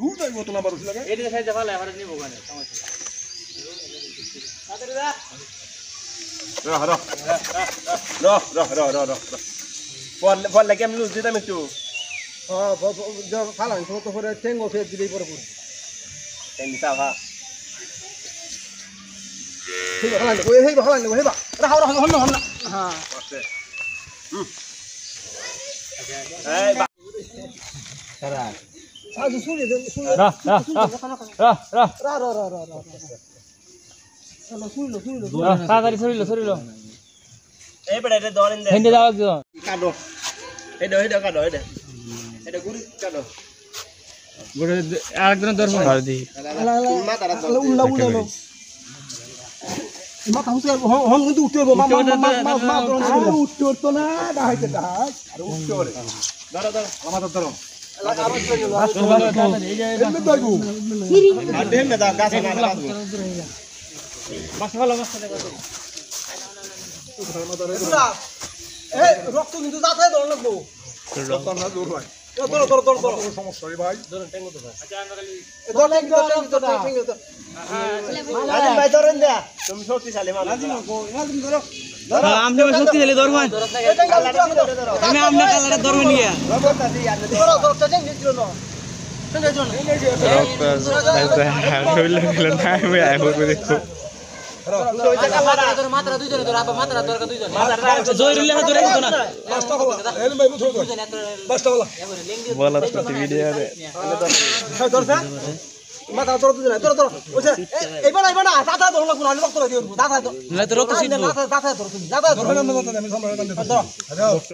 দূর যাইব তো না বারোশো লাগে এদিকে সাইজে ভালো এবারে নিব ওখানে সমস্যা হ্যাঁ। হ্যাঁ তাড়াতাড়ি সরিল সরিল এই বেটা এটা দলিন দে হেন্ডে যাও একজন কাটো দর্শন উল্লা উল্লা মাথা হন কিন্তু উঠতে মা মা মা মা মা মা উঠতে উঠতো না দাহাইতে দাহাই আর উঠতে ধরো ধরো আমার ধরো রক্ত কিন্তু দাঁতে ধরে লাগবো সমস্যা ভাই তুমি শক্তিশালী মানুষ হ্যাঁ, আপনি আমার শক্তিশালী ধরবেন আমি আপনার কালারে ধরবেন দিল পাঁচটা বলা ধরছে মাথা ধরো তুই ধরো ধরো বুঝছে এইবার এইবার না দাদা ধরো লাগবো না রক্ত লাগে দাদা ধরো না তো রক্ত ছিটবো। দাদা দাদা ধরো তুমি দাদা ধরো। আমি সম্রাট ধরো।